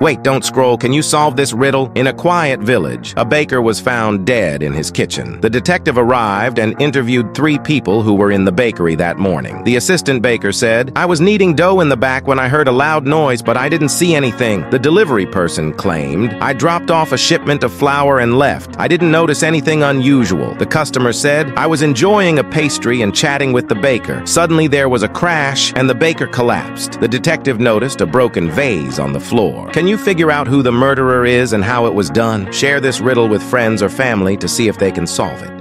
Wait, don't scroll. Can you solve this riddle? In a quiet village, a baker was found dead in his kitchen. The detective arrived and interviewed three people who were in the bakery that morning. The assistant baker said, I was kneading dough in the back when I heard a loud noise, but I didn't see anything. The delivery person claimed, I dropped off a shipment of flour and left. I didn't notice anything unusual. The customer said, I was enjoying a pastry and chatting with the baker. Suddenly there was a crash and the baker collapsed. The detective noticed a broken vase on the floor. Can you figure out who the murderer is and how it was done? Share this riddle with friends or family to see if they can solve it.